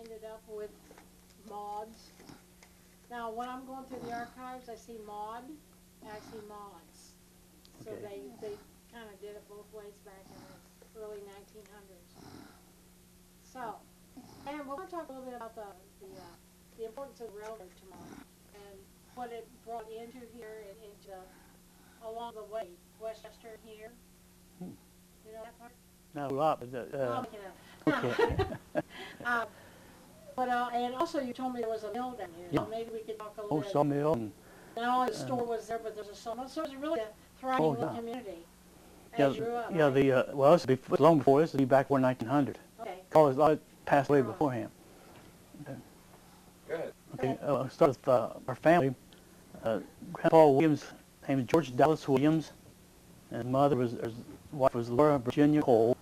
ended up with Mauds. Now, when I'm going through the archives, I see Maud, and I see Mauds. So Okay. they, they kinda did it both ways back in the early nineteen hundreds. So, and we're gonna talk a little bit about the, the, uh, the importance of railroad tomorrow, and what it brought into here and into, along the way, West Chester here. Hmm. You know that part? Not a lot, but, uh, uh, make it up. okay. Um, But, uh, and also you told me there was a mill down here, Yeah. so maybe we could talk a little Oh, bit. sawmill and, Not only the store was there, but there's a sawmill, so it's really a thriving Oh, yeah. community. yeah, As you grew up, yeah, right? the, uh, well, this was before, long before this, it'd be back before nineteen hundred. Okay, Cause a passed away Right. beforehand. Good. Okay, uh, I'll start with, uh, our family. Uh, Grandpa Williams, name is George Dallas Williams, and his mother was, his wife was Laura Virginia Cole.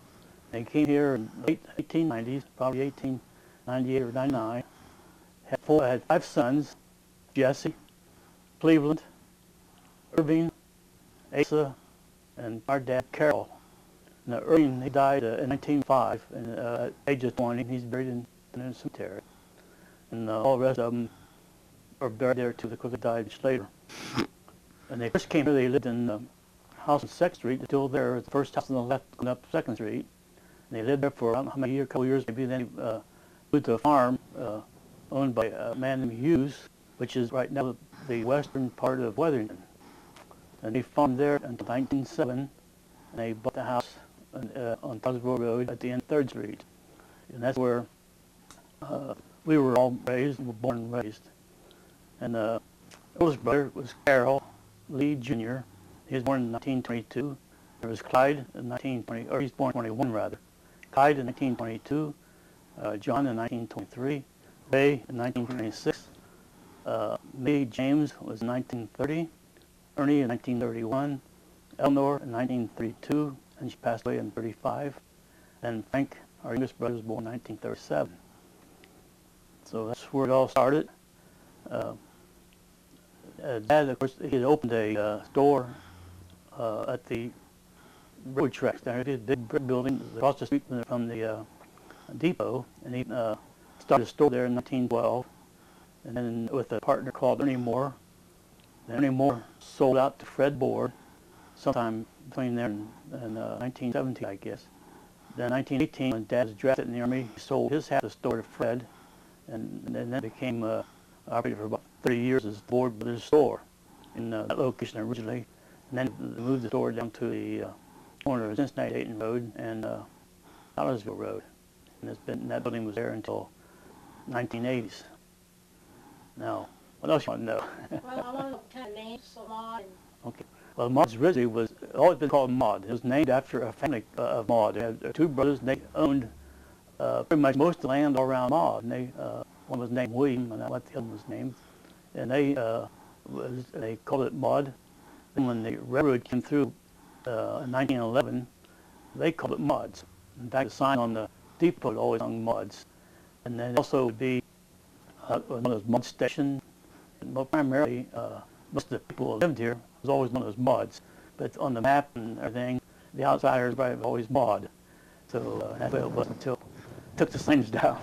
They came here in late eighteen nineties, probably eighteen ninety-eight or ninety-nine. Had four, had five sons, Jesse, Cleveland, Irving, Asa, and our dad, Carroll. Now, Irving, he died uh, in 1905, and uh, at the age of 20, he's buried in, in a cemetery. And uh, all the rest of them are buried there too, because they died just later. And they first came here, they lived in um, house on 2nd Street, still there, the first house on the left going up 2nd Street. And they lived there for I don't know how many years, a couple years, maybe then uh, to a farm uh, owned by a man named Hughes, which is right now the western part of Wetherington. And they farmed there until 1907, and they bought the house on, uh, on Road at the end of 3rd Street. And that's where uh, we were all raised, were born and raised. And uh, oldest brother was Carroll Lee Jr. He was born in 1922. There was Clyde in 1920, or he's born 21 rather. Clyde in 1922, uh, John in 1923, Ray in 1926, uh, me, James was 1930, Ernie in 1931, Eleanor in 1932, and she passed away in 35, and Frank, our youngest brother, was born in 1937. So that's where it all started. Uh, uh, Dad, of course, he had opened a uh, store uh, at the road tracks there. He had a big brick building across the street from the, from the uh, depot, and he uh, started a store there in 1912. And then with a partner called Ernie Moore. Then Ernie Moore sold out to Fred Board sometime between there and, and uh, 1917, I guess. Then 1918, when Dad was drafted in the Army, he sold his half of the store to Fred, and, and then became uh, operated for about 30 years as Board Brothers Store in uh, that location originally. And then they moved the store down to the uh, corner of Cincinnati Dayton Road and uh, Road. And it's been, that building was there until 1980s. Now, what else you want to know? well, I want to kind of Salon, and, Okay. Well, Maud's originally was always been called Maud. It was named after a family uh, of Maud. They had uh, two brothers. And they owned uh, pretty much most of the land all around Maud. And they, uh, one was named William, and I what the other one was named. And they uh, was they called it Maud. And when the railroad came through uh, in 1911, they called it Maud's. In fact, the sign on the depot always hung Maud's. And then also be uh, one of those Maud station. And primarily, uh, most of the people who lived here was always one of those Mauds. But on the map and everything, the outsiders were always Maud. So uh, that's what it was until took the signs down.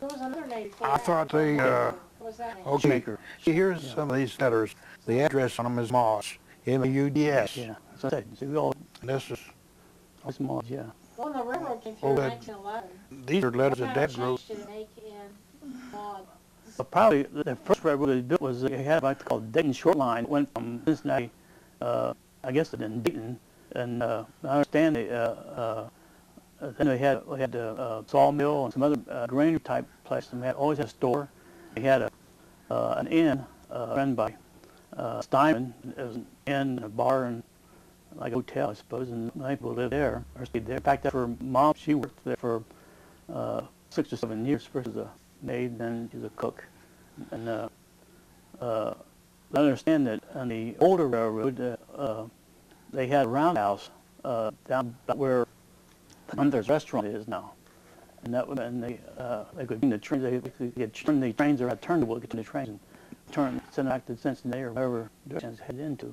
there was another name for I that. thought they, uh, What was that name? Okay, see, here's some of these letters. The address on them is Mauds, M-U-D-S. Yeah, that's what I said. So we all And this is, always Mauds, yeah. Well, the railroad came through Oh, in that- 1911. these are letters that Kinda Dad wrote. changed it, make in Maud. But probably the first railroad they built was they had what they called Dayton Short Line. It went from Cincinnati, uh, I guess, to Dayton, and uh, I understand they, uh, uh, uh, then they had they had a uh, sawmill and some other uh, granary type place, and they had always had a store. They had a uh, an inn uh, run by uh, Steinman. It was an inn, and a bar, and like a hotel, I suppose, and many people lived there or stayed there. In fact, for mom, she worked there for uh, six or seven years, first as a maid, then was a cook. And uh, uh, I understand that on the older railroad, uh, uh, they had a roundhouse uh, down where the Hunter's restaurant is now. And that would, and they, they could bring the trains, they could get turn the trains around, turn the wheel, get to the trains and turn, send back to Cincinnati or wherever direction it's headed into.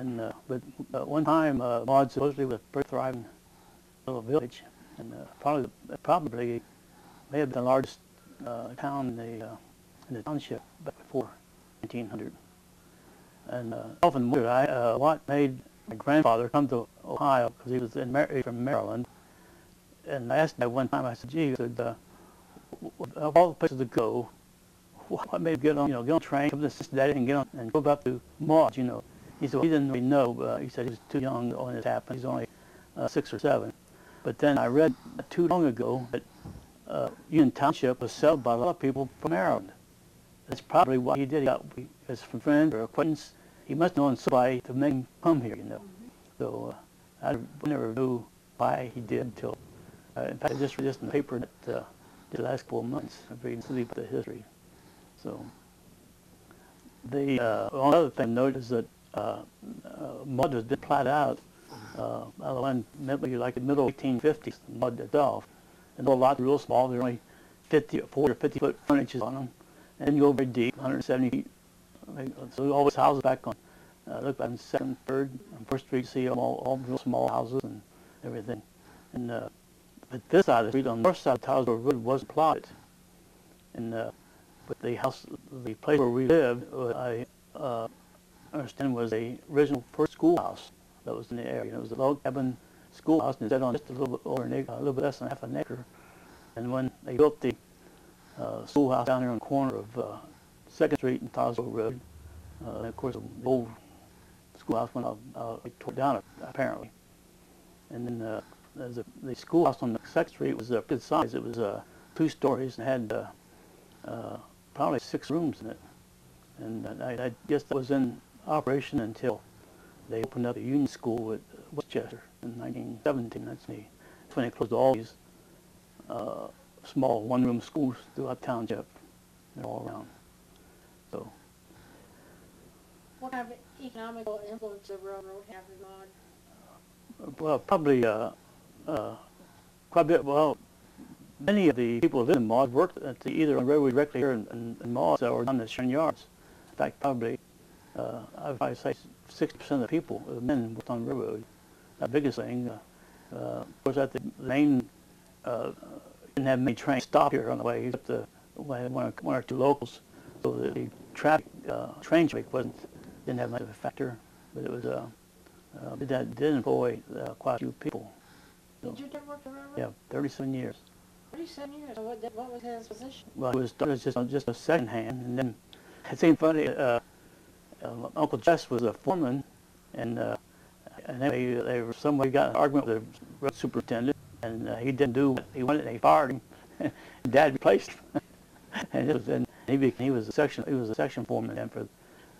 And, uh, but uh, one time, uh, Maud supposedly was a thriving little village, and uh, probably, probably may have been the largest uh, town in the, uh, in the township back before 1900. And uh, often wondered, I, what made my grandfather come to Ohio because he was in Mar- from Maryland. And I asked him one time, I said, gee, I said, of all the places to go, what made him get on, you know, get on train, come to Cincinnati and get on and go up to Mauds, you know. He said, well, he didn't really know, but he said he was too young when it happened. He's only uh, six or seven. But then I read too long ago that uh, Union Township was settled by a lot of people from Maryland. That's probably why he did. He got as from friends or acquaintance. He must have known somebody to make him come here, you know. So uh, I never knew why he did until, uh, in fact, I just read this in the paper that uh, the last couple of months. I've some of the history. So the uh, one other thing I noticed is that uh, uh, Maud has been plowed out uh, one maybe like the middle 1850s, the Maud itself. And the lots are real small. They're only 50, 40 or 50 foot frontages on them. And you go very deep, 170 feet. So all these houses back on, uh, look on Second, Third, and First Street, see them all, all real small houses and everything. And uh, but this side of the street, on the north side of Townsville Road, wasn't plotted. And uh, but the house, the place where we lived, uh, I understand was the original first schoolhouse that was in the area. It was a log cabin schoolhouse, and it sat on just a little bit over an acre, a little bit less than half an acre. And when they built the uh, schoolhouse down there on the corner of uh, Second Street and Townsville Road, uh, and of course the old schoolhouse went out, uh, tore down apparently. And then uh, a, the schoolhouse on the Second Street was a good size. It was uh, two stories and had uh, uh, probably six rooms in it. And uh, I, I guess that was in operation until they opened up a union school at West Chester in 1917. That's when they closed all these uh, small one-room schools throughout township. They're all around. So What kind of economical influence the railroad have in Maud? Well, probably uh, uh, quite a bit. Well, many of the people who live in Mauds worked at the, either on the railroad directly here in, in, in Mauds or on the Sherman Yards. In fact, probably uh, I'd say 60% of the people, the men, worked on the railroad. The biggest thing, uh, uh, of course, at the main, uh, didn't have many trains stop here on the way, except the one or, one or two locals. So the, the traffic, uh, train traffic wasn't, didn't have much of a factor, but it was, uh, uh, but that did employ uh, quite a few people. Did you ever work the railroad? Yeah, 37 years. Thirty-seven years. So what, what was his position? Well, it was, it was just, just a second hand, and then it seemed funny. Uh, uh, Uncle Jess was a foreman, and uh, and they they were somebody got an argument with the road superintendent, and uh, he didn't do what he wanted. and They fired him. Dad replaced him, and it was then he became, he was a section he was a section foreman then for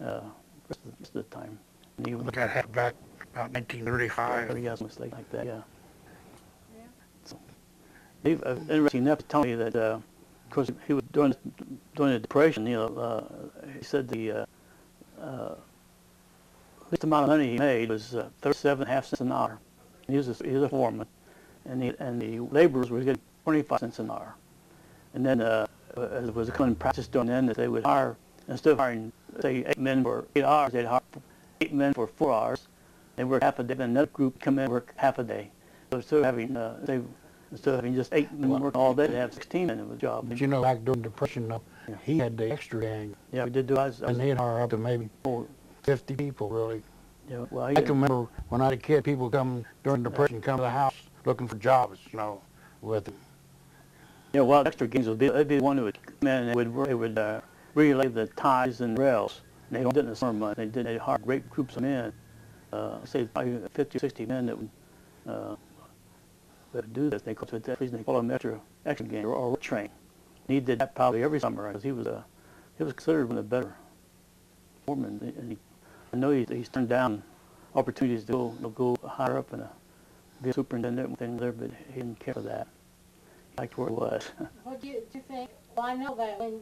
uh, rest of the, rest of the time. And he was Look, I back about 1935. thirty years something like that. Yeah. Yeah. So, he, uh, interesting enough to tell me that, uh, of course, he was during during the depression. You know, uh, he said the uh, uh, least amount of money he made was uh, thirty-seven and a half cents an hour. He was a, he was a foreman, and the and the laborers were getting twenty-five cents an hour. And then, uh, it was a common practice during then, that they would hire instead of hiring say eight men for eight hours, they'd hire eight men for four hours. They work half a day, then another group come in and work half a day. So instead of having uh, say instead of having just eight men working all day, they have sixteen men in the job. But you know, back during Depression, though, Yeah. He had the extra gang, yeah, we did do. I I was, and they'd hire up to maybe oh, 50 people, really. yeah, well, he, I can remember when I was a kid, people come during the Depression, come to the house looking for jobs, you know, with it. Yeah, well, extra games would be, they'd be the one who would come in and would, they would uh, relay the ties and rails. They don't did the summer months. They did, they hired great groups of men, uh, say probably 50 or 60 men that would, uh, that would do this. They called it that reason they call them extra, extra game or, or train. And he did that probably every summer because he was a, he was considered one of the better foremen. And he, I know he, he's turned down opportunities to go, to go higher up and uh, be a superintendent and things there, but he didn't care for that. He liked where he was. What do you, do you think? Well, I know that when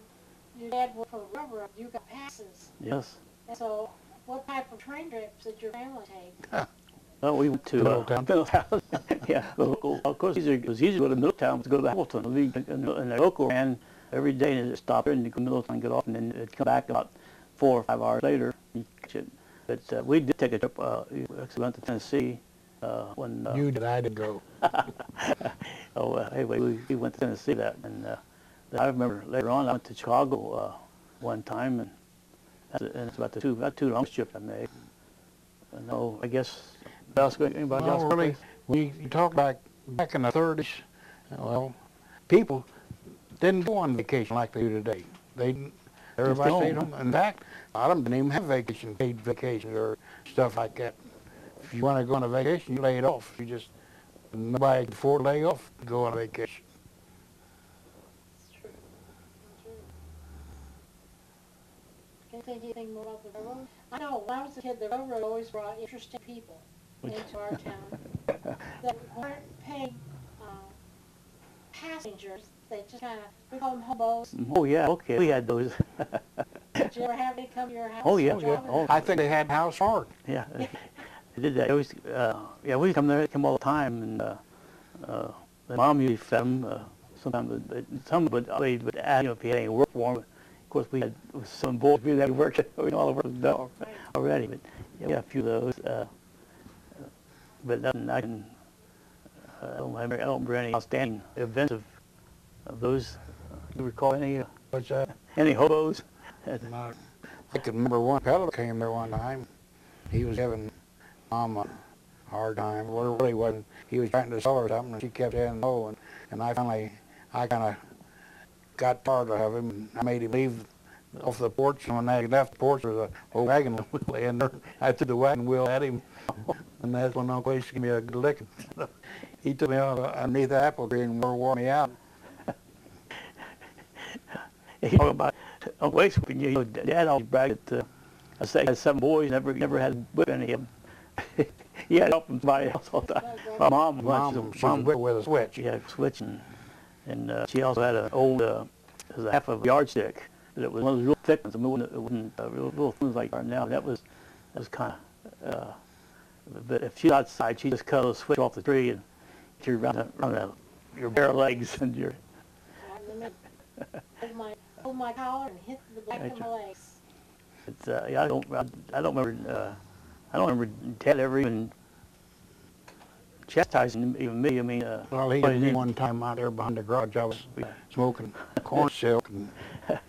your dad worked for railroad, you got passes. yes. And so, what type of train trips did your family take? Well, we went to uh, Middletown. Yeah, the local. Of course, it was easier to go to Middletown to go to Hamilton. And, and the local ran every day and it stopped there and you go to Middletown, get off, and then it'd come back about four or five hours later. You catch it. But uh, we did take a trip. Uh, we actually went to Tennessee uh, when. Uh, You did, I didn't go. oh, uh, anyway, we, we went to Tennessee that, and uh, I remember later on, I went to Chicago uh, one time, and and it's about the two, about two longest trips I made. No, I guess, what else, anybody else? Well, really, when you, you talk back back in the 30s, well, people didn't go on vacation like they do today. They didn't- everybody home. stayed home. In fact, a lot of them didn't even have vacation, paid vacations or stuff like that. If you want to go on a vacation, you lay it off. You just nobody could afford to lay off to go on a vacation. It's true. It's true. Can you think anything more about the railroad? I know, when I was a kid, the railroad always brought interesting people into our town that weren't paying, uh, passengers. They just kinda, we call them hobos. Oh, yeah, okay, we had those. Did you ever have any come to your house? Oh, yeah, and yeah. Oh. I think they had house hard. Yeah, they did that. They always, uh, yeah, we come there, come all the time, and uh, uh, the mom usually fed them. Uh, sometimes, but, but some would they would ask, you know, if he had any work for them. Of course, we had some boys we had work. We know all over the work was done Right. already, but yeah, we had a few of those. Uh, but nothing I can. Uh, I don't remember. I don't remember any outstanding events of, of those. Do you recall any uh, What's that? any hobos? Not- I can remember one fellow came there one time. He was having mom a hard time. Well, it really wasn't. He was trying to sell her something, and she kept saying no. And, and I finally, I kind of got tired of him. And I made him leave off the porch. And when I left the porch, there was a old wagon wheel laying there. I threw the wagon wheel at him, and that's when Uncle Ace gave me a good licking. he took me out underneath the apple tree and wore me out. You talk about Uncle Ace whipping you. know, Dad always bragged that uh, I say he had boys, never never had whip any of them. he had to help somebody else all the time. My mom, Mom, mom, she was whipped with a switch. she had a switch, and, and uh, she also had an old, uh, it was a half of a yardstick, but it was one of those real thick ones. I mean, it wasn't, it wasn't uh, real, real things like now. That was, that was kind of, uh, but if she was outside, she just cut a switch off the tree and she around, the, around the, your bare legs and your, I remember, hold my, hold my collar and hit the back of my legs. It's, uh, yeah, I don't, I, I don't remember, uh, I don't remember Ted ever even chastising even me. I mean, uh, Well, he hit me didn't- one time out there behind the garage. I was Yeah. smoking corn silk, and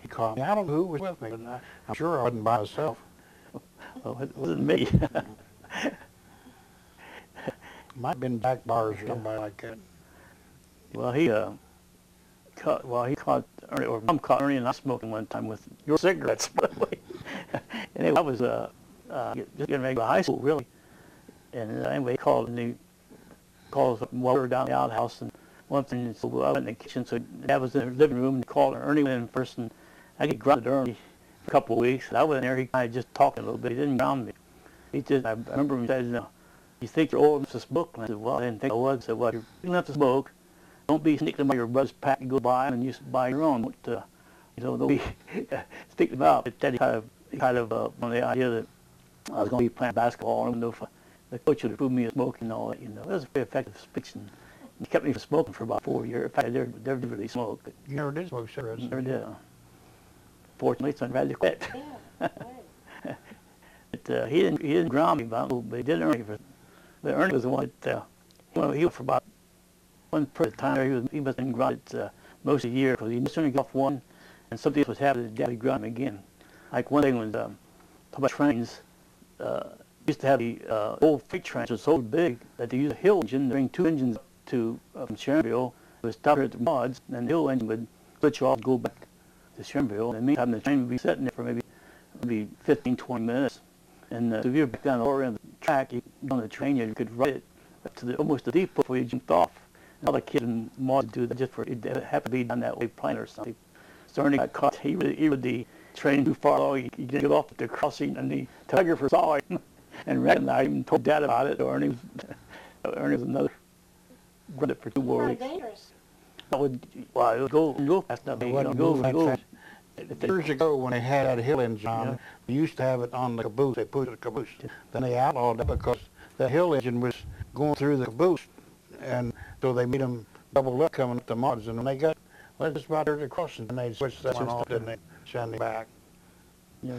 he called me. I don't know who was with me, but I, I'm sure I wasn't by myself. well, it wasn't me. Might have been Jack Bars or somebody like that. well, he, uh, caught, well, he caught Ernie, or Mom caught Ernie and I smoking one time with your cigarettes, by the way. anyway, I was, uh, uh, just getting ready to go to high school, really. And uh, anyway, he called and he called while we were down the outhouse and one thing, so I went in the kitchen, so Dad was in the living room and called Ernie in first and I get grounded Ernie for a couple of weeks. I went in there, he kind of just talking a little bit, he didn't ground me. He just, I remember him saying, no, you think you're old enough to smoke? I said, well, I didn't think I was. I said, well, you're old enough to smoke. Don't be sneaking by your brother's pack and go by and you buy your own. Don't, uh, you know, don't be sticking them out. But Teddy kind of, he kind of, uh, on the idea that I was going to be playing basketball. I don't know if uh, the coach would approve me of smoking and all that, you know. It was a very effective speech and he kept me from smoking for about four years. In fact, I never, never did really smoke, but You never did smoke cigarettes. never did. Fortunately, so I'm ready to quit. Yeah, right. But uh, he didn't he didn't ground me, but but he did Ernie for. But Ernie was the one that uh, well, he was for about one per time. He was he must have been grounded uh, most of the year because he only got off one, and something else was happening. Dad would ground him again. Like one thing was um, about trains. Uh, used to have the uh, old freight trains were so big that they used a hill engine to bring two engines to uh, from Sharonville. It would stop at the Mauds, and the hill engine would switch off, go back to Sharonville. In the meantime, the train would be sitting there for maybe maybe 15, 20 minutes. And uh, so if you were back down the lower end of the track, you on the train, you could ride it up to the, almost the depot before you jumped off. And all the kids in Maud do that just for it happened to be down that way playing or something. So Ernie got caught. He was, he was the train too far along. He, he didn't get off at the crossing, and the telegrapher saw him and recognized him and told Dad about it. So Ernie was, Ernie was another grounded for two more weeks. dangerous. I would, well, it would go, go fast enough. It You wasn't go, moving that go. fast. Years ago, when they had that hill engine on, Yeah. they used to have it on the caboose. They put it the caboose. Then they outlawed that because the hill engine was going through the caboose, and so they made them double up coming up the Mauds. And when they got, well, just about there to crossing, and they switched that one off, didn't they? Send it back. Yeah.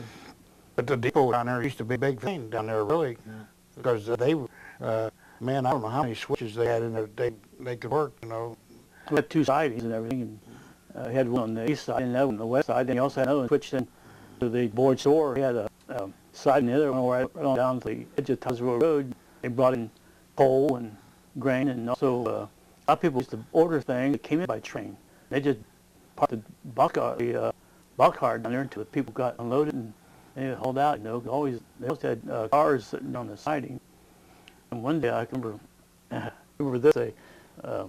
But the depot down there used to be a big thing down there, really, because they, uh, man, I don't know how many switches they had in there. They they could work, you know. Had two sidings and everything, and Uh, he had one on the east side and another on the west side. Then he also had another one switched in to the board store. He had a, a side and the other one right, on down to the edge of Tazewell Road. They brought in coal and grain and also uh, a lot of people used to order things that came in by train. They just parked the box car, the uh, box car down there until the people got unloaded and they would hold out. You know, always they always had uh, cars sitting on the siding. And one day I remember, remember this day. Uh,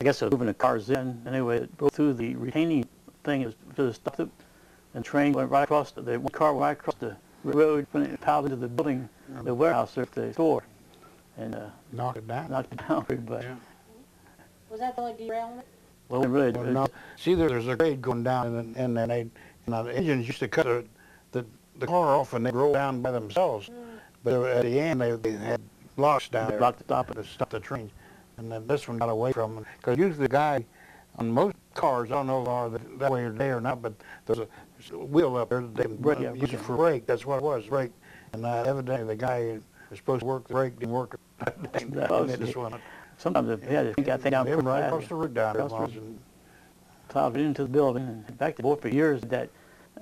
I guess I was moving the cars in. Anyway, it broke through the retaining thing. It was just stopped it, and the train went right across the, the one car went right across the road, and it piled into the building, the warehouse there at the store, and uh, Knock it down. knocked it down pretty bad. Yeah. Was that the only derailment? Well, it really, Well, no, see, there- there's a grade going down, and then, and they, and uh, the engines used to cut the, the, the car off and they roll down by themselves. But at the end, they, they had blocks down They there. blocked the top of to stop the train. And then this one got away from him. Because usually the guy on most cars, I don't know if they are that, that way today or not, but there's a wheel up there that they Brake, yeah, use it for brake. That's what it was, brake. And uh, evidently the guy was supposed to work the brake, didn't work it. and was it just it. went, sometimes it, yeah, they got things down it pretty right across the road down there. Across the road. and plowed it into the building. And in fact, the boy for years that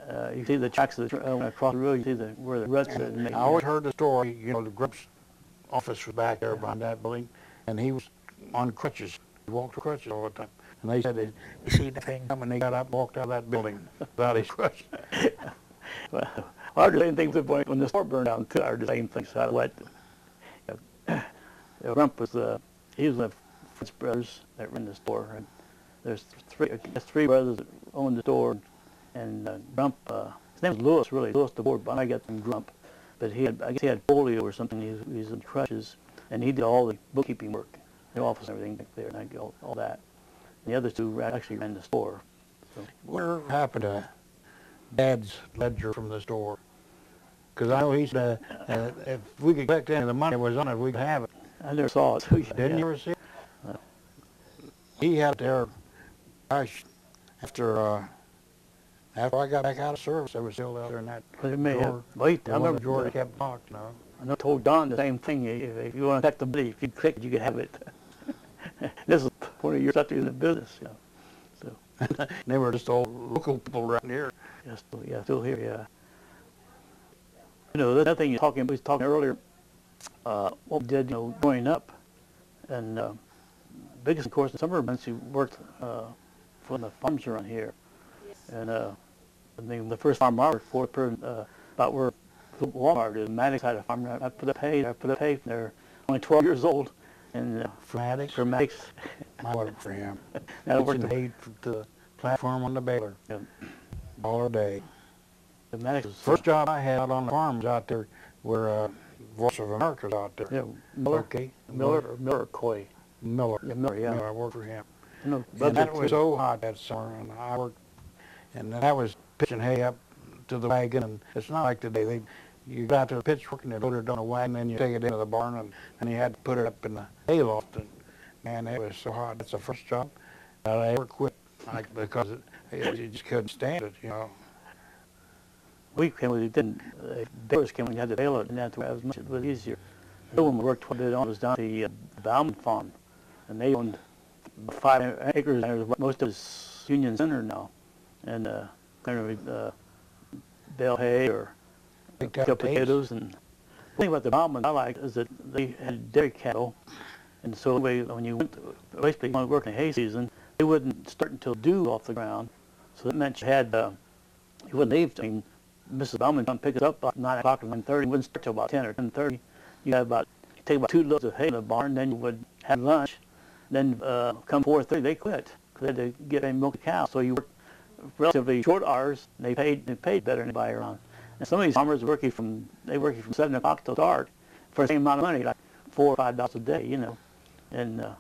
uh, you see the tracks of the uh, across the road. You see the where the ruts. I always heard the story, you know, the Grip's office was back there behind that building, and he was on crutches. He walked with crutches all the time. And they said, they, see the thing coming, they got up and walked out of that building without his crutches. Well, I heard the same thing when the store burned down too. The same thing. So I what? Uh, Rump was uh, he was one of Fritz brothers that ran the store, and there's three, guess three brothers that owned the store, and uh, Rump. Uh, his name was Lewis, really. Lewis the board, but I got him Grump. But he had, I guess he had polio or something. He was, he was in crutches, and he did all the bookkeeping work, the office and everything back there, and I all, all that. And the other two actually ran the store. So What happened to Dad's ledger from the store? Because I know he said, uh, uh, if we could collect any of the money that was on it, we could have it. I never saw it. Didn't yeah. you ever see it? He had it there, gosh, after, uh, after I got back out of service, it was still out there in that But it may have. drawer. Wait, The I remember the- kept locked, no? I know told Don the same thing. If, if you want to check the money, if you click it, you could have it. this is 20 years after you're in the business. Yeah. So, They were just all local people around here. yeah, still, yeah, still here. Yeah. You know, the other thing you're talking, we was talking earlier. Uh, what we did, you know, growing up, and uh, biggest, of course, in summer months, we worked uh, for the farms around here, and uh, I mean, the first farm I worked for, uh, about where Walmart is, Maddox had a farm. I put a pay, I put a pay. They're only 12 years old, and uh, Fanatics? for Maddox. I worked for him. I worked the, the platform on the baler, Yeah. all a day. the was First job I had out on the farms out there where uh, Voice of America's out there. Yeah, Miller, Okay. Miller, or Miller Coy. Miller. Yeah, Miller, yeah. Miller, I worked for him. No, And that was so hot that summer, and I worked, and that was pitching hay up to the wagon, and it's not like today. They, you got to the pitchfork and they loaded it on a wagon, and you take it into the barn, and, and you had to put it up in the hay loft, and man, it was so hot. That's the first job that I ever quit, like, because it, it, you just couldn't stand it, you know. We came, we didn't, uh, balers came when you had to bail it, and that was much, it was easier. The one we worked a on was down the uh, Bauman Farm, and they owned five acres, most of it's Union Center now. And, uh, kind of, uh, bale hay or pick up potatoes and the thing about the Bauman I like is that they had dairy cattle. And so anyway, when you went to, basically when you work in hay season they wouldn't start until dew off the ground. So that meant you had uh, you wouldn't leave. I mean Mrs. Bauman come pick us up about 9 o'clock or 9.30 wouldn't start till about 10 or 10.30 you had about you take about two loads of hay in the barn then you would have lunch. Then uh, come 4.30 they quit. Because they had to get a milk cow. So you worked relatively short hours. And they paid they paid better than anybody around and some of these farmers working from they working from seven o'clock till dark for the same amount of money, like four or five dollars a day, you know. And uh,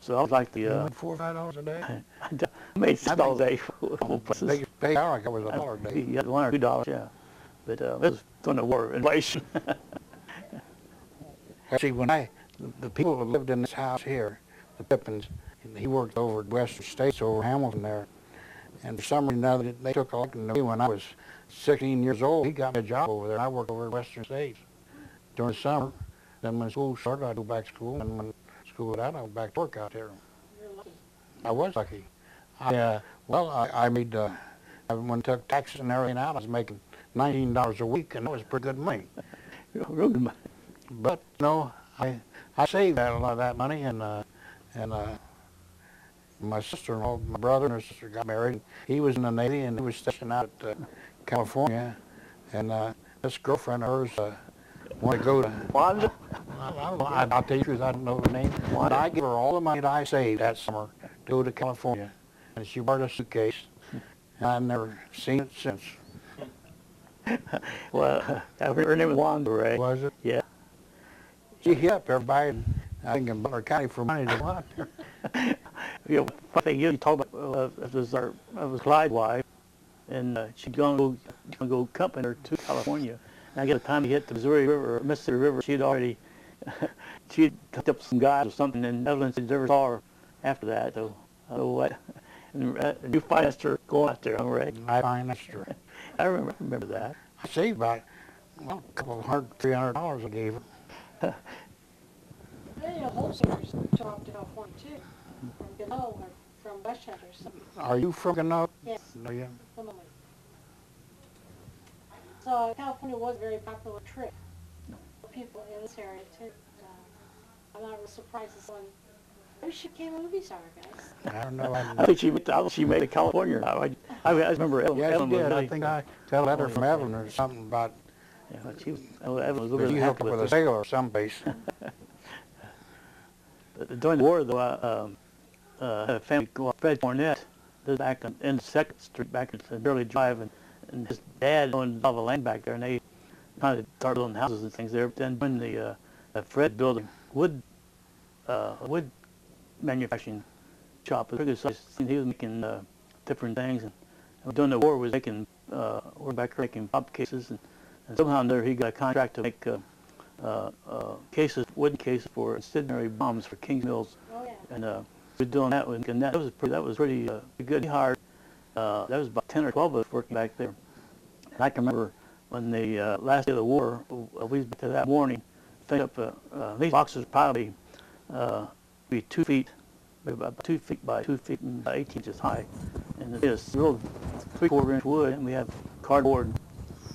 so I was like the uh, four or five dollars a day? I made six dollars a day for a couple places. Biggest pay hour I got was a dollar a day. Yeah, one or two dollars, yeah. But uh, it was during the war, inflation. See, when I, the people that lived in this house here, the Pippins, and he worked over at Western States over Hamilton there. And for some reason or other, they took a liking to me when I was 16 years old. He got me a job over there, I worked over at Western States during the summer. Then when school started, I'd go back to school, and when school was out, I went back to work out there. You're lucky. I was lucky. I, uh, well, I, I made, uh, I- when I took taxes and everything out, I was making nineteen dollars a week, and that was pretty good money. Real good money. But, you know, I, I saved that, a lot of that money, and, uh, and, uh, my sister-in-law, my brother and her sister got married. He was in the Navy, and he was stationed out at, uh, California, and, uh, this girlfriend of hers, uh, wanted to go to, Wanda? I I don't know, I- I'll tell you the truth, I don't know her name. But I gave her all the money that I saved that summer to go to California. And she brought a suitcase. And I've never seen it since. Well, her name was Wanda right? Was it? Yeah. She hit up everybody, in, I think in Butler County for money to there. You know, one thing you talked about, uh, it was our, it was Clyde's wife, and uh, she'd gone to go, gonna go accompany her to California. And I get the time to hit the Missouri River, or Mississippi River, she'd already, she'd hooked up some guys or something, and Evelyn said never saw her after that, so, I don't know what. And, uh, and you financed her going out there, all right? I financed her. I remember, I remember that. I saved about, well, a couple of hundred, three hundred dollars I gave her. Many of wholesalers show up to California too, from Gano or from West Chester, some, Are you from Gano? yes, No, yeah. Some of them. So uh, California was a very popular trip for people in this area too. So I'm not really surprised this one, maybe she became a movie star, guys. I don't know. I I, think she, I think she made it California. I, I, I remember Evelyn. yeah, she Evelyn was did. I think I got a letter from Evelyn or something about, Yeah, but she was, Evelyn was a little you bit hooked happy up with with a her. sailor someplace. But During the war, though, I um, uh, had a family, well, Fred Cornett, lived back on, in Second Street, back in Burley Drive, and, and his dad owned all the land back there, and they kind of started building houses and things there. But then when the uh, uh, Fred built a wood, uh, wood manufacturing shop, a pretty good size, and he was making uh, different things, and, and during the war, was making, uh, we're back there making pop cases, and, and somehow another, he got a contract to make uh, uh, uh, cases, wooden cases for incendiary bombs for King's Mills, Oh, yeah. and uh, we were doing that, with- and that was pretty, that was pretty, uh, pretty good. He hired, uh, that was about 10 or 12 of us working back there. And I can remember when the uh, last day of the war, uh, we went to that morning, picked up, uh, uh, these boxes probably uh, be two feet, maybe about two feet by two feet and about 18 inches high, and it's real three-quarter inch wood, and we have cardboard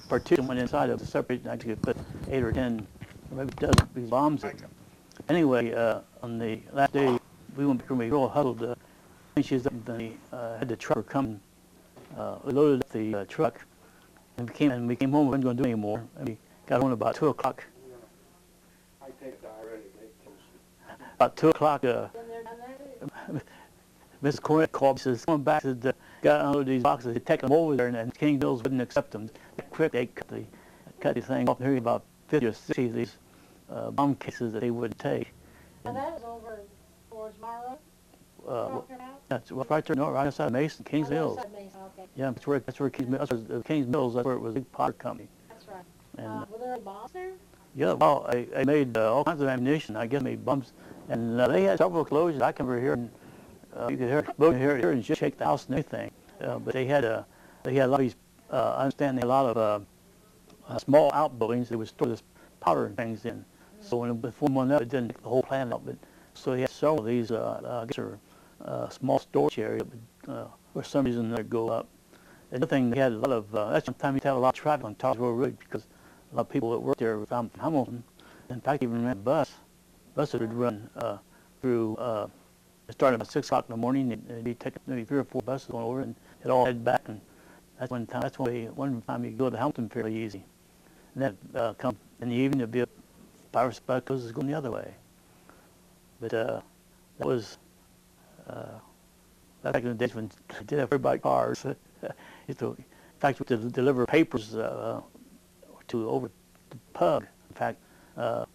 partition went inside of to separate, and I could put eight or 10, or maybe a dozen these bombs in. Anyway, uh, on the last day, we went back and we real huddled. Uh, and she's up, the, uh, had the trucker come, uh, we loaded up the uh, truck, and we came and we came home. We weren't going to do any more. And we got home about two o'clock. I take diuretic, they About two o'clock, uh, Been there, done that? Cornett called. me, Says, "Going back to the got unload these boxes. They take them over there, and, and Kings Mills wouldn't accept them. Quick, they cut the cut the thing off. There were about 50 or 60 of these uh, bomb cases that they wouldn't take. Now that was over towards Marlow, Uh, that's well, right there, no, right outside Mason, Kings Oh, Mills. that's Mason, Okay, Yeah, that's where that's where Kings Mills. That's where, uh, Kings Mills. That's where it was a big potter company. that's right. And Uh, were there any bombs there? yeah, well, I, I made uh, all kinds of ammunition. I guess made bombs, and uh, they had several explosions. I can remember hearing, uh, you could hear explosion here, here and just shake the house and everything. Uh, but they had uh, they had a lot of these. Uh, I understand they had a lot of uh, uh, small outbuildings. They would store this powder and things in. So when it before one up, it didn't take the whole plant up. But so they had several of these. Uh, uh, I guess are uh, small storage areas uh, where some reason they go up. Another thing, they had a lot of. Uh, that's one time you had a lot of traffic on Charlesville Road because a lot of people that worked there were from Hamilton. In fact, even ran a bus. Buses would run uh, through. Uh, it started about six o'clock in the morning, and it'd be taking maybe three or four buses going over, and it all head back. And that's one time. That's one way. One time you go to Hamilton fairly easy. And then uh, come in the evening, it'd be a power spot because it's going the other way. But uh, that was uh, back in the days when they did have everybody cars. to, in fact, we to deliver papers uh, to over the pub. In fact, uh,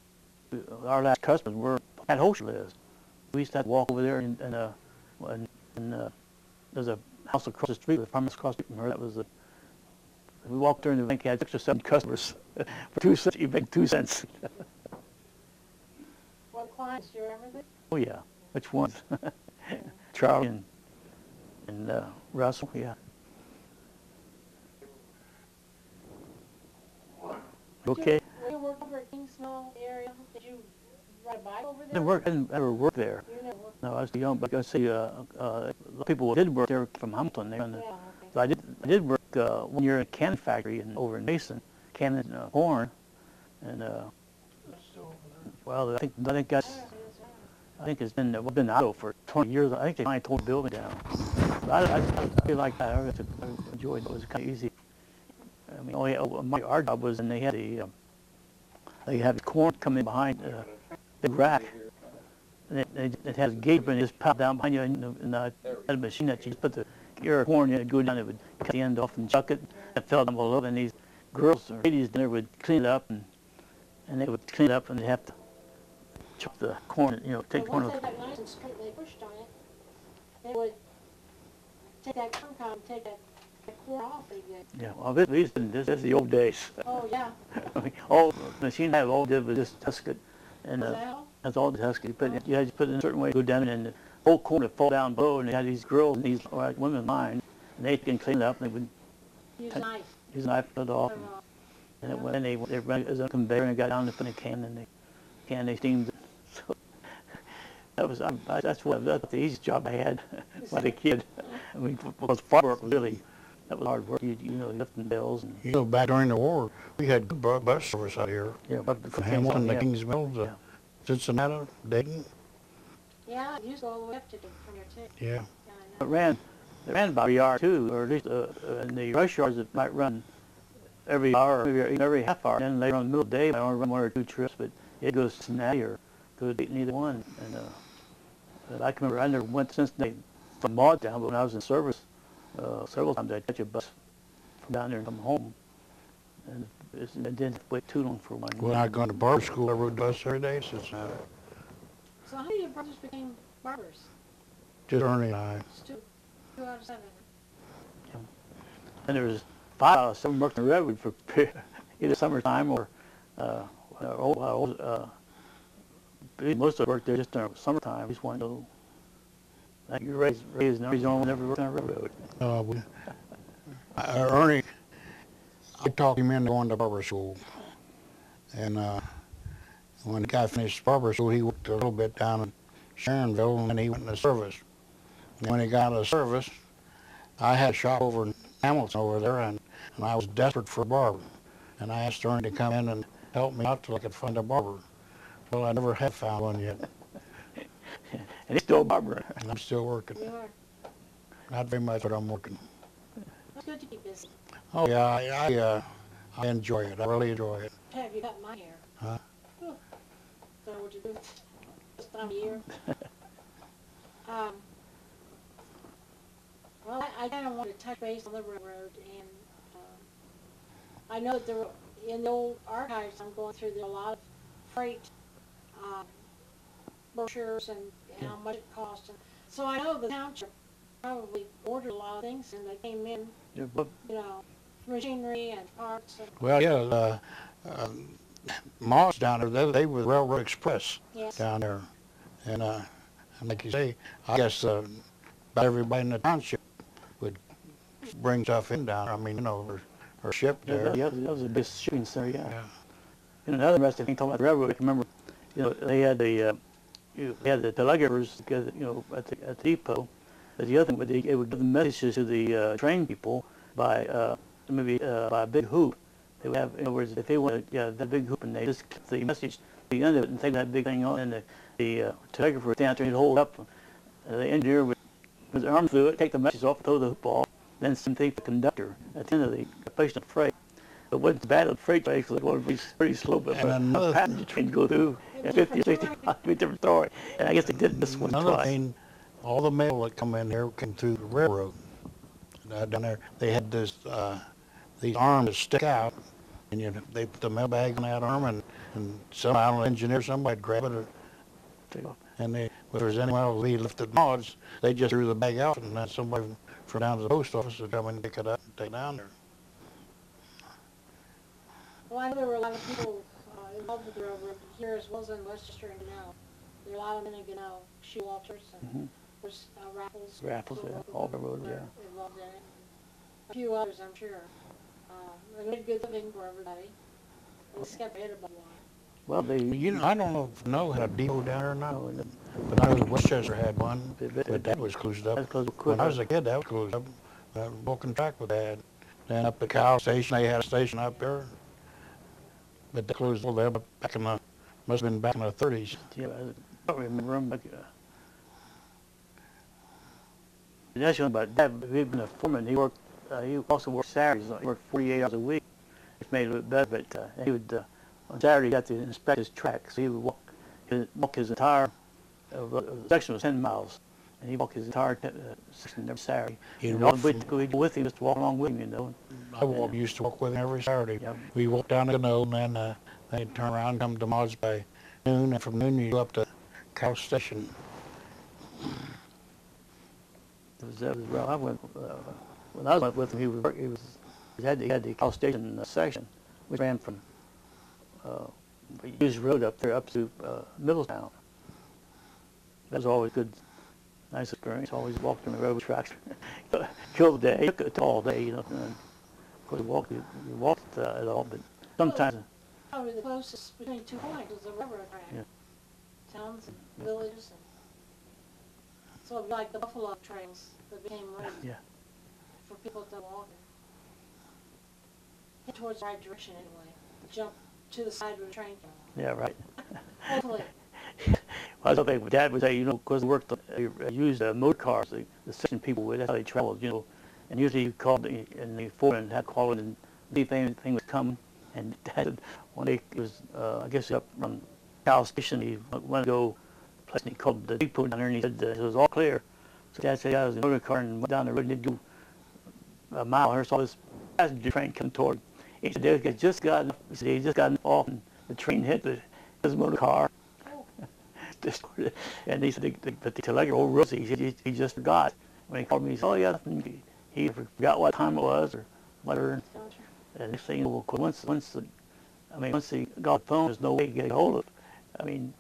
our last customers were at Hochschild. We used to have to walk over there and, and, uh, and, uh, there's a house across the street, the farmer's across the street from her. That was the, we walked there and the bank had six or seven customers. For two cents, you make two cents. What clients, do you remember? Oh yeah, which ones? Charlie and, and uh, Russell, yeah. Did you- Okay. When you worked over Kingsmill area, did you ride a bike over I didn't work, I didn't ever work there. You never worked? No, I was too young, but I see, uh, uh, a lot of people did work there from Hamilton. They run the, Yeah, okay. so I did, I did work, uh, one year in a canning factory in, over in Mason, canning, uh, corn. And, uh, well, I think, I think that's, Yeah, that's right. I think it's been, it's been out for 20 years. I think they finally tore the building down. I, I, I feel like. I I enjoyed it. It was kind of easy. I mean, only uh, my our job was, and they had the, um, they had the corn come in behind uh, the rack. And it, it, it had a gate, and it just popped down behind you, and, the- and uh, had a machine that you just put the ear corn in, it'd go down, it would cut the end off and chuck it. It fell down below, and these girls or ladies there would clean it up, and and they would clean it up, and they'd have to chop the corn, you know, take But corn off. they and straight, pushed on it, they would take that and take that, that corn off good. Yeah, well, this, these, this, this is the old days. Oh, yeah. All the machine I have all did was just husk it, and uh, all? that's all the husk it. You put it, you had to put it in a certain way, go down, and the whole corner would fall down below, and they had these girls and these uh, women line, and they can clean it up, and they would Use Ten- knife. use a knife, cut it off, and, it and it went, and they, they ran it as a conveyor, and got down, it in a can, and they, can, they steamed it. So, that was, I, that's what, that's the easiest job I had when I was a kid. I mean, because farm work really, that was hard work, you, you know, lifting bells and, You know, back during the war, we had good bus service out here. yeah, but the From Hamilton to yeah. Kingsville Yeah. to Cincinnati, Dayton. Yeah, it used to go all the way up to the, from your tip. Yeah. Yeah, It ran, it ran about every hour too, or at least uh, uh, in the rush hours it might run every hour, or maybe every half hour. And then later on in the middle of the day, I only run one or two trips, but it goes to Cincinnati or goes to neither one. And uh, but I can remember I never went to Cincinnati from Maudtown, but when I was in service, uh, several times I'd catch a bus from down there and come home. And it's, it didn't wait too long for one. When I gone to barber school, I rode bus every day to Cincinnati. So how many of your brothers became barbers? Just Ernie and I. It's two, two out of seven. And there was five out of seven working in Redwood for either summertime or, uh, or, or, uh, most of them worked there just during summertime. Just one little, like you raised, raised, never, the only one worked on a railroad. Uh, we, uh, Ernie, I talked him into going to barber school. And uh, when the guy finished barber school, he worked a little bit down in Sharonville, and then he went into service. And when he got out of service, I had a shop over in Hamilton over there, and, and I was desperate for a barber. And I asked Ernie to come in and help me out till I could find a barber. Well, I never have found one yet, And he's still a barber. and I'm still working. You are. Not very much, but I'm working. It's good to keep busy. Oh yeah, I, I, uh, I enjoy it. I really enjoy it. Have you cut my hair? Huh? Whew. Don't what you do this time of year. Um, well, I, I kinda wanted to touch base on the railroad and, um, I know that there, were- in the old archives, I'm going through, there a lot of freight, um, brochures and, and how much it cost and, so I know the township probably ordered a lot of things and they came in, Yeah, but you know, machinery and parts and, Well, yeah, uh, um, Mauds down there, they, they were Railroad Express yes. down there. And, uh, like you say, I guess, uh, about everybody in the township would bring stuff in down there. I mean, you know, or, or ship yeah, there. that, yeah, that was a big shooting center, yeah. Yeah. And another interesting thing talking about the railroad, I can remember, you know, they had the, uh, you had the telegraphers, you know, at the, at the depot. But the other thing, would they, it would give the messages to the uh, train people by uh, maybe uh, by a big hoop. They would have, in other words, if they wanted, yeah, that big hoop, and they just clip the message to the end of it and take that big thing on, and the, the uh, telegrapher would stand there and hold it up. Uh, the engineer would, with his arm through it, take the message off, throw the hoop off, then same thing for the conductor at the end of the of the freight. But what's bad the freight train, because it was pretty, pretty slow, but And another passenger train go through, at 50 or 60 miles, be a different story. And I guess they did this one Another twice. thing, all the mail that come in here came through the railroad. Uh, down there, they had this, uh, these arms that stick out, and you, know, they put the mail bag on that arm, and, and some, I don't know, engineer, somebody'd grab it, or, Take off. and they, if there's anyone else they lifted Mauds, they just threw the bag out, and then somebody from down to the post office would come and pick it up and take it down there. Well, I know there were a lot of people involved with the railroad here as well as in West Chester and Gano. There are a lot of men in Gano, Shewalters and Mhm. there's uh, Raffles. Raffles, yeah, worked with all them, railroad, yeah. Involved in it. A few others, I'm sure. Uh, They made a good living for everybody. They just got ahead of one. Well, they, You know, I don't know if know had a depot down there or not, know, and but I know West Chester had one, They- they- but that was closed up. that's close When I was a kid, that was closed up. That walking track with that. Then up at Cow Station, they had a station up there. They closed all that back in the, must have been back in the thirties. Yeah, I don't remember them, but, uh, that's about Dad, he'd been a foreman, he worked, uh, he also worked Saturdays, he worked forty-eight hours a week. Which made it a bit better, but, uh, he would, uh, on Saturday, he got to inspect his track, so he would walk, his, walk his entire, uh, section was ten miles, and he'd walk his entire, te- uh, section every Saturday. He'd And walk all the way to go, with him, just walk along with him, you know, I walk, used to walk with him every Saturday. Yep. We walked down the Gano and then, uh, they'd turn around, and come to Mauds by noon, and from noon you go up to Cow Station. It was, that was, well, I went, uh, when I went with him, he was, he was, he had, the- he had the Cal Station uh, section, which ran from, uh, Hughes Road up there up to, uh, Middletown. That was always good, nice experience, always walked on the railroad tracks, killed the day, took it all day, you know, and of course, you walked, you you walked, uh, it all, but sometimes, Probably the closest between two points was the railroad track. Yeah. Towns and villages and, so it'd like the buffalo trails that became roads. Yeah. For people to walk. Head towards the right direction anyway, jump to the side where the train yeah, right. Hopefully, Well, I think Dad would say, you know, because they worked, they used uh, motor cars, the, the section people would, that's how they traveled, you know. And usually you called, the- and the foreman had called and see if anything was coming. And Dad, one day, it was, uh, I guess up from Cow Station, he went to go, place, and he called the depot down there, and he said, uh, it was all clear. So Dad said, I was in a motor car and went down the road and didn't go a mile, and saw this passenger train come toward. He said, they just gotten, he said, he just gotten off, and the train hit the, his motor car. Distorted. And he said, the, the, but the telegraph, old Rosie, he, he, he just forgot. When he called me, he said, oh yeah, and he, he forgot what time it was or whatever. And next thing, you know, well, once, once the, I mean, once he got the phone, there's no way to get a hold of it. I mean,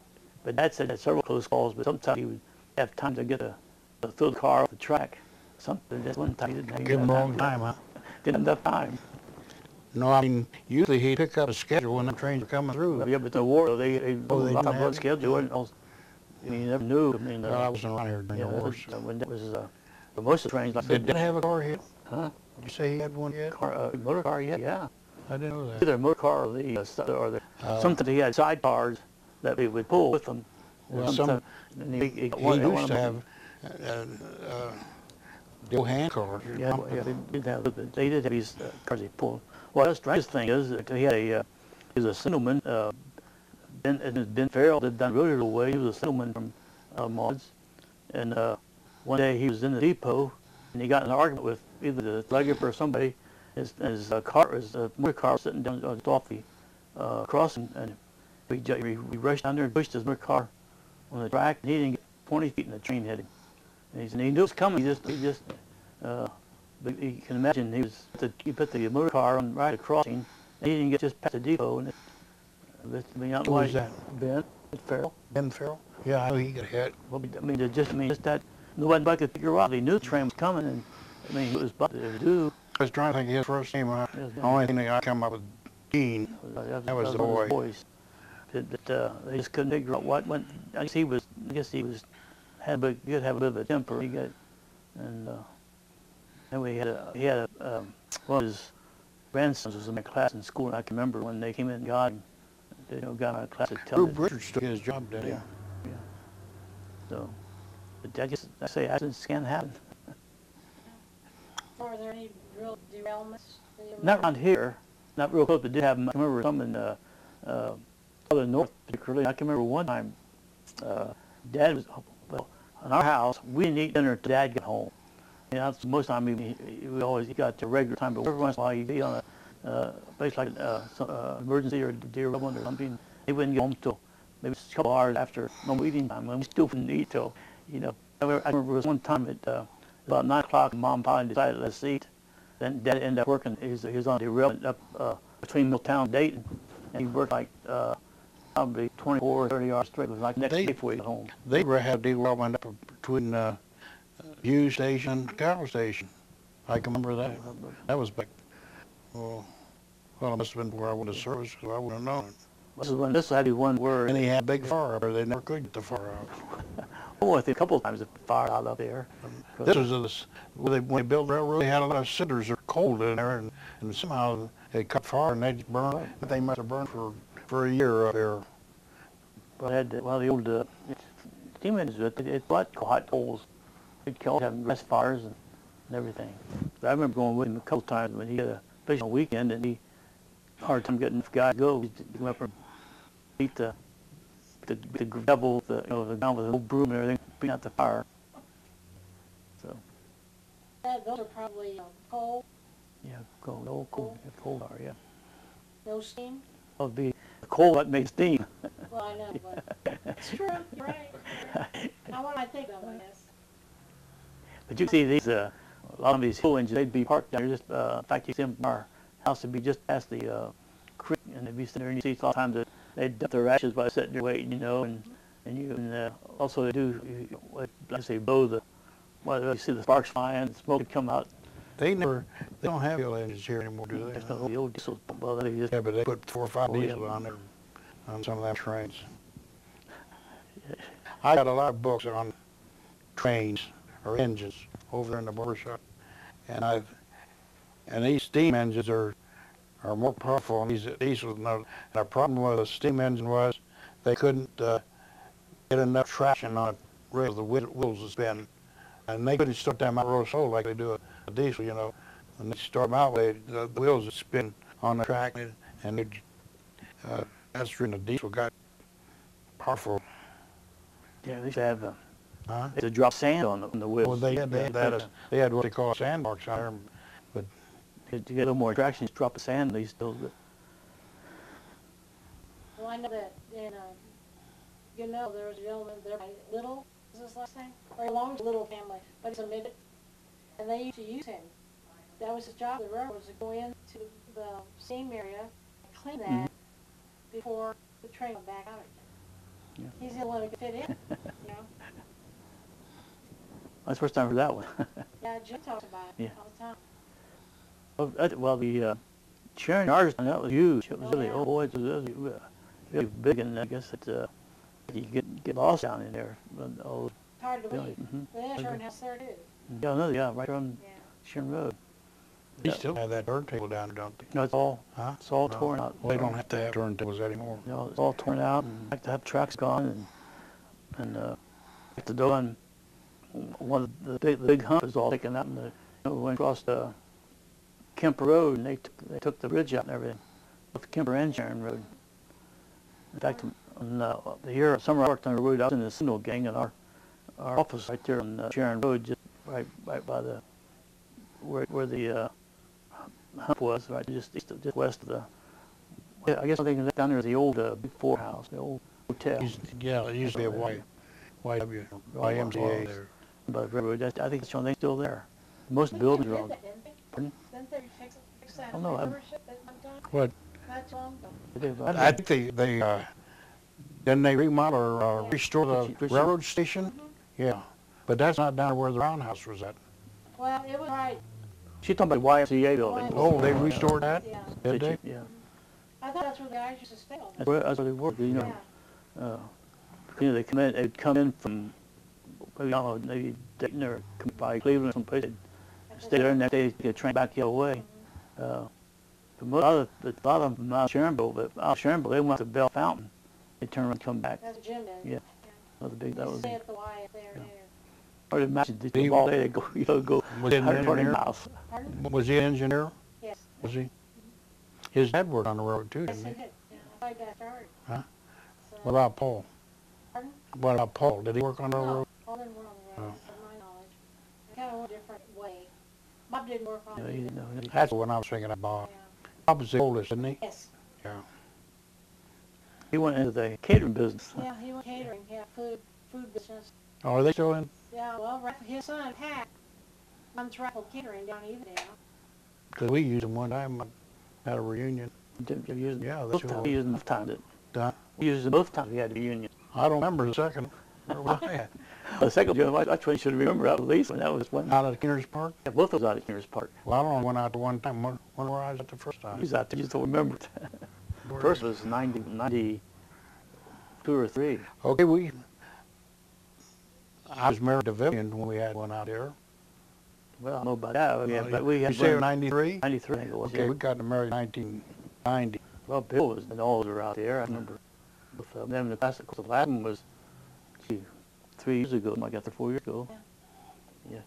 but Dad said had several close calls, but sometimes he would have time to get a, to throw the car off the track. Something, just one time he didn't have Give him enough the wrong time, huh? Didn't have enough time. No, I mean, usually he'd pick up a schedule when the trains were coming through. Yeah, but the war, they, they, Oh, they a lot didn't of have it? schedule, and all, I mean, you never knew, I mean, uh, Well, I wasn't around here during Yeah, the that war. was, so- uh, when that was, uh, but most of the trains, like Did said, have a car yet? huh? Did you say he had one yet? Car, uh, motor car, yeah, yeah. I didn't know that. Either a motor car or the, uh, or the, Uh, sometimes he had sidecars that they would pull with them. Well, some- he, he, He one- one used of to have, uh, uh, old hand cars. Yeah, yeah, they did have, they did have these uh, cars they pulled. Well, the strangest thing is that he had a, uh, he was a signalman, uh, Ben, and Ben Farrell lived down the road a little way. He was a signalman from, uh, Mauds. And, uh, one day he was in the depot and he got in an argument with either the telegrapher or somebody. His, his uh, car, his uh, motor car was sitting down uh, off the, uh, crossing and we, we, we rushed down there and pushed his motor car on the track and he didn't get twenty feet and the train him. And he said, he knew it was coming, he just, he just, uh, but you can imagine he was, the, he put the motor car on right across him, and he didn't get just past the depot, and it, but, I mean, don't Who was that? Ben Farrell. Ben Farrell? Yeah, I know he got hit. Well, I mean, it just, I mean, just that, nobody could figure out, he knew the train was coming, and, I mean, it was about to do. I was trying to think of his first name. uh, Yes, The only thing that I come up with, Dean. uh, That was the boy. boys. But, uh, they just couldn't figure out what went, I guess he was, I guess he was, had a he did have a bit of a temper, he got, and, uh, anyway, he had a, he had a, um, one of his grandsons was in my class in school, and I can remember when they came in and got him, they, you know, got my class to tell Rube him. Richards took his job, didn't he? Yeah, yeah. So, but I guess, I say accidents can happen. Are there any real derailments? Not around here, not real close, but did have 'em. I can remember some in, uh, uh, southern north particularly. I can remember one time, uh, dad was, well, in our house, we didn't eat dinner until dad got home. You know, that's most time we, we always he got to regular time, but every once in a while he'd be on a, uh, place like, uh, some, uh, emergency or derailment or something. He wouldn't get home till maybe a couple hours after normal eating time, and we still wouldn't eat till, you know. I remember, I remember it was one time at, uh, about nine o'clock, mom finally decided, let's eat. Then dad ended up working, he was, he was on derailment up, uh, between Milltown and Dayton, and he worked like, uh, probably 24 or 30 hours straight. It was like next They- day before he got home. They were had derailment up between uh, Hughes Station and Cow Station. I can remember that. That was back, well, well, it must have been where I went to service, because I wouldn't have known it. This is when this had to one word. And he had big fire up there. They never could get the fire out. Oh, I think a couple of times it fired out up there. This was this, when they, when they built the railroad, they had a lot of cinders or coal in there, and, and somehow they cut fire and they just burned. But they must have burned for for a year up there. But I had, well, the old uh, steam engines, it, it, brought hot coals. It killed, having rest fires and, and everything. But I remember going with him a couple times when he had a fishing weekend and he, hard time getting the guy to go. He went up and beat the, the, the gravel, the, you know, the ground with a old broom and everything, beating out the fire. So, That, those are probably, um, coal, yeah, coal, old coal, yeah, coal fire, yeah. no steam. Would be the coal that made steam. Well, I know, but it's true, you're right. Not what I think of, I guess. But you see these, uh, a lot of these hill engines, they'd be parked down there just, uh, in fact, you see them from our house, would be just past the, uh, creek, and they'd be sitting there, and you see a lot of times that they'd dump their ashes by sitting there waiting, you know, and, and you, and, uh, also they do, you- like I say, blow the, well, you see the sparks flying, the smoke would come out, They never, they don't have fuel engines here anymore, do they? there's no the old diesel, well, they just, Yeah, but they put four or five Oh, yeah. diesel on there, on some of them trains. I got a lot of books on trains or engines over there in the barber shop, and I've, and these steam engines are, are more powerful than these diesel. And the, and the problem with a steam engine was they couldn't uh, get enough traction on it, rail the wheels to spin, and they couldn't start them out real slow like they do a, a diesel, you know. When they start them out, they, the, the wheels would spin on the track, and they'd, uh, that's when the diesel got powerful. yeah, they used to have, uh, Huh? they used to drop sand on the, on the wheels. Well, they had, they had, they had, they had what they call sandbox on there. To get a little more traction, just drop the sand, they still, Well, I know that in, uh, you know, there was a gentleman there by Little, is his last name? Or belongs to Little family, but he's a midget. And they used to use him. That was his job, the railroad, was to go into the steam area, and clean that Mhm. before the train went back out Yeah. again. He's the only one who could fit in, you know? that's the first time for that one. Yeah, Jim talks about it Yeah. all the time. Well, the uh, Sharon Yardstone, that was huge. It was Oh, really, yeah. oh boy, it was really, uh, really big, and I guess it, uh, you get get lost down in there. But, oh, It's hard to really, believe. mhm. The insurance house there too, Yeah, another, yeah, right on yeah. Sharon Road. They Yeah. still have that turntable down there, don't they? No, it's all, Huh? it's all No. torn out. Well, they don't have to have turntables anymore. You know, it's all torn out, and like the tracks gone, and and uh, like the door, and one of the big the big hump is all taken out, and the you know, went across the Kemper Road, and they took they took the bridge out and everything, both Kemper and Sharon Road. In fact, on uh, the year of summer I worked on the road, I was in the signal gang, and our our office right there on uh, Sharon Road, just right right by the where where the uh, hump was, right just east of, just west of the. Yeah, I guess I think down there is the old uh, Big Four House, the old hotel. Used, yeah, it used to be a white, YW, YMCA there. By the railroad, That's- I think it's the only thing still there. Most buildings are all. Didn't they, didn't they? Pardon? Didn't they fix, fix that Oh, no, I'm- membership at one time? What? Not too long ago. they- I think they, they, uh, didn't they remodel or uh, Yeah. restore the Richie- Richie- railroad station? Yeah, but that's not down where the roundhouse was at. Well, it was right, She's talking about the YMCA building. Oh, they restored that? yeah. Did they? Yeah. I thought that's where the guys used to stay all the That's where, that's where they work, you know. Yeah. Uh, you know, they come in, they'd come in from, maybe, I don't know, maybe Dayton or come by Cleveland or someplace. They'd stay there and next day get a train back the other way. Uh, but most, a lot of, a lot of them out of Sharonville, but out of Sharonville, they went to Bellefontaine. They turned around and come back. That's what Jim did. Yeah. That was a big, that He was, stay a- at the Y there, there. hard to imagine, He- all day, they go, you know, go Was he an 120 engineer? miles. Pardon? Was he an engineer? Yes. Was he? His dad worked on the road too, didn't he he? did. Yeah, I got started. Huh? So- What about Paul? Pardon? What about Paul? Did he work on the No, road? all didn't work on the road, Oh. from my knowledge. They kind of went a different way. Bob didn't work on You know, it. you either. know, That's when I was thinking of Bob. Yeah. Bob was the oldest, isn't he? Yes, Yeah. he went into the catering business. yeah, he went catering, yeah, food, food business. Oh, are they still in? Yeah, well, Raff- his son, Pat, runs Raffel Catering down Evendale. Because we used them one time at a reunion. Did you use them Yeah, both that's times? what- He used them both times. It. Huh? He used them both times. He had a reunion. I don't remember the second. Where was I at? The second one, that's what you should remember at least. When that was one. Out at Keeners Park? Yeah, both of those out at Keeners Park. Well, I don't know, went out the one time, one, one where I was at the first time. was out there. You just don't remember it. First was 90, 92 or 3. Okay, we, I was married to Vivian when we had one out there. Well, I don't know about that. Yeah, Uh, but we had You say one, 93? 93, I think it was. Okay, yeah. we got married in 1990. Well, Bill was and all were out there. I remember. Both of them. Then the course, the last one was, three years ago. I got there four years ago. Yeah.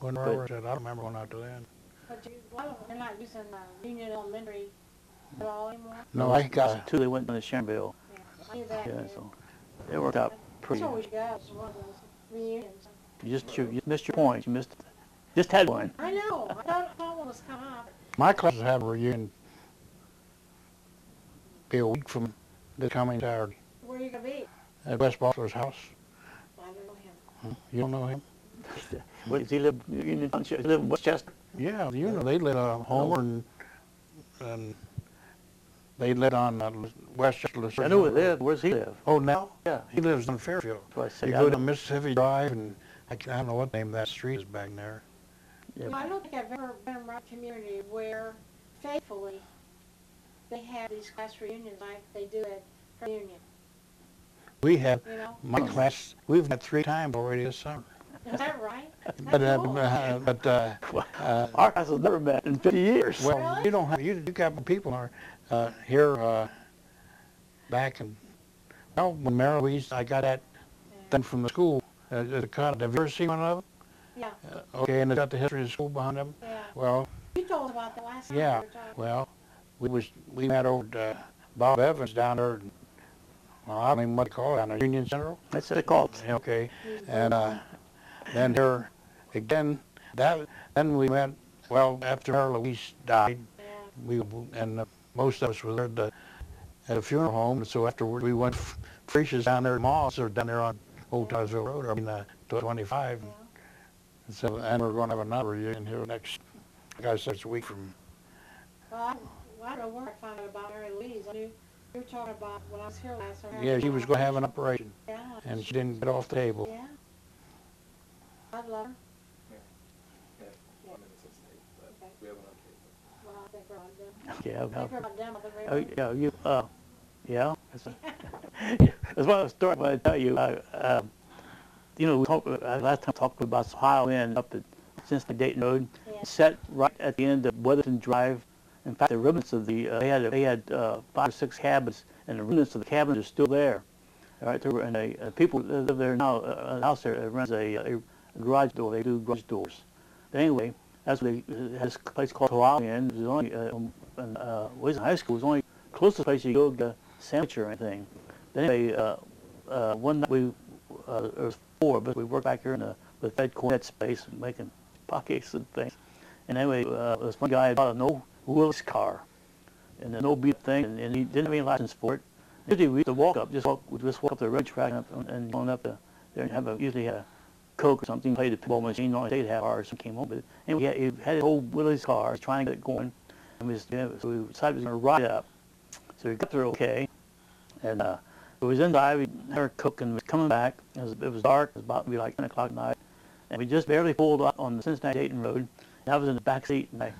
When But- Robert said, I don't remember going out to then. But you, well, they're not using, uh, Union Elementary at all anymore? No, I got, two. They went to Sharonville. Yeah, I knew that. Yeah, yeah. so it worked out That's pretty. where we should go, one of those reunions. You just you, you missed your point. You missed. Just had one. I know, I thought, I thought one was coming up. my class is having a reunion be a week from the coming Saturday Where are you gonna be? at West Butler's house. I don't know him. Huh? You don't know him? What does he live? Union Township. He live in West Chester. Yeah, you know, they live on Homer and, and they live on uh, West Chester. I know where he lives. Where's he live? Oh, now? Yeah. He lives in Fairfield. That's what I said. You I go to Mississippi Drive and I ca- I don't know what name that street is back there. Yeah. Well, I don't think I've ever been around a community where faithfully they have these class reunions like they do at her union, We have, you know? my class, we've had three times already this summer. Is that right? But, That's uh, cool. uh, but, uh, uh, Our class has never met in 50 years. well, Really? you don't have, you, you got people are, uh, here, uh, back in, well, when Mary Louise, I got that thing from the school, uh, the cut, have you ever seen one of them? Yeah, Uh, Okay, and it's got the history of the school behind them. yeah. Well, You told about that last time we Yeah, were talking. well, we was, we met over at, uh, Bob Evans down there, in- well, I don't even know what to call it, down there, Union General. That's what they call it. Okay, and, uh, then here, again, that, then we went, well, after Mary Louise died, we, and uh, most of us were there at the, at a funeral home, so afterward, we went f- Frisch's down there, Moss, or down there on Old Townsville Road, I mean, uh, twenty-five. yeah. And so, and we're gonna have another reunion here next, like I said, it's a week from, Well, I, well, I don't know where I found out about Mary Louise. I knew you were talking about when I was here last time. yeah, she was gonna have an operation, Yeah, and she didn't get off the table. yeah. I love her. One minute's at stake, but Okay. we have an update. Well, I think we're on done. Yeah. Well, think we're about done with the Oh, yeah, you, uh, yeah. That's, that's what I was starting to tell you. I, uh, you know, we talked, uh, last time I talked about Ohio Inn up at Cincinnati Dayton Road, Yeah. set right at the end of Wetherington Drive. In fact, the remnants of the, uh, they had, they had, uh, five or six cabins, and the remnants of the cabins are still there. All right, there were, and they, uh, people live there now, uh, a house there, runs a, a garage door, they do garage doors. But anyway, that's what they, uh, this place called Inn, it was only, uh, um, in, uh, Wilson High School, it was only closest place you go get a sandwich or anything. But anyway, uh, uh, one night we, uh, there was four but we worked back here in the, the Fed Cornet space, making pockets and things. And anyway, uh, this one guy bought an old Willys car, and an old beat thing, and, and he didn't have any license for it. Usually we used to walk up, just walk, we just walk up the road track and, up, and going up the, there and have a, usually a Coke or something, play the pinball machine, only they'd have ours and came home. But anyway, he had, he had his old Willys car, trying to get it going, and we, was, yeah, so we decided we were going to ride up. So we got there okay, and uh, we was inside, we had our cook and we was coming back, it was, it was dark, it was about to be like 10 o'clock at night, and we just barely pulled up on the Cincinnati Dayton Road, and I was in the back seat, and I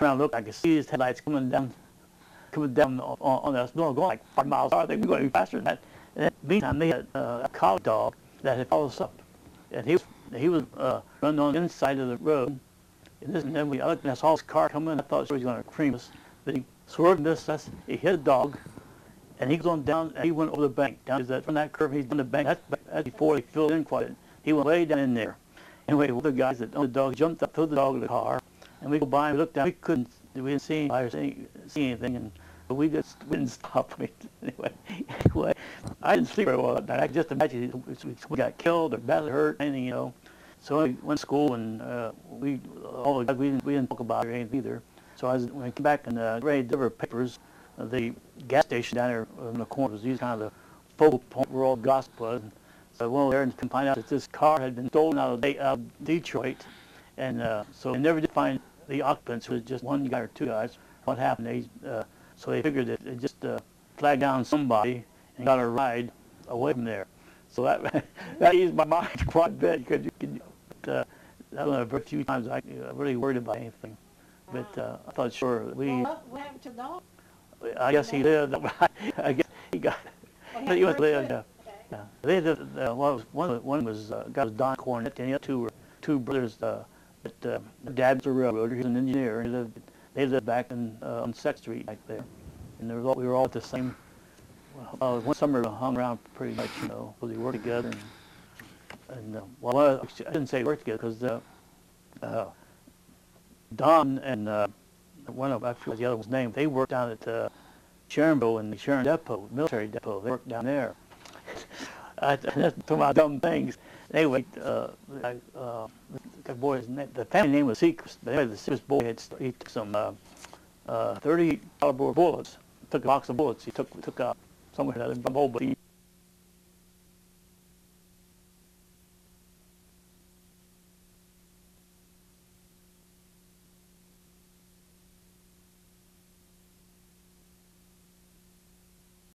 turned around and looked, I could see his headlights coming down, coming down on, on us, no, going like five miles an hour, we were going faster than that. And in the meantime, they had uh, a collie dog that had followed us up, and he was, he was uh, running on the inside of the road, and, this, and then we, looked and I saw his car coming, I thought he was going to cream us, but he swerved this, us, he hit a dog, and he was on down, and he went over the bank, down that, from that curve, he's on the bank, that's, that's before they filled in quite. He went way down in there. Anyway, one of the guys that owned the dog jumped up, threw the dog in the car, and we go by and we looked down, we couldn't, we didn't see or see, see anything, and but we just we didn't stop. I anyway, anyway, I didn't sleep very well that night. I just imagine we got killed or badly hurt, anything, you know. So I went to school and uh, we all the we didn't we didn't talk about it either. So I was when I came back and uh, to deliver papers, uh, the gas station down there in the corner was used kind of the focal point where all the gossip was. So I went there and find out that this car had been stolen out of, out of Detroit, and uh, so they never did find the occupants. Was just one guy or two guys. What happened? They uh, so they figured that they just uh, flagged down somebody and got a ride away from there. So that that eased my mind quite a bit because you could. Uh, I don't know, very few times I uh, really worried about anything, but uh, I thought sure we. Well, what, happened to dog? I guess he lived. I guess he got. Oh, He was lived. good? Yeah. They did. Uh, well, one was- one was uh, guy was Don Cornett, and the other two were two brothers. Uh, that uh, dad was a railroader. He was an engineer. He lived. They lived back in uh, on Sixth Street back there, and there was all, we were all at the same. Well, uh, one summer we hung around pretty much, you know, because we worked together. And, and uh, well, I I didn't say worked together because uh, uh, Don and uh, one of I forget the other one's name. They worked down at uh, Sharonville in the Sharon Depot, military depot. They worked down there. I, that's some of my dumb things. Anyway, uh, I, uh, the boy's name, the family name was Seacrest. But anyway, the Seacrest boy had he took some uh, uh, 30 caliber bullets. Took a box of bullets. He took took out somewhere that hole, but he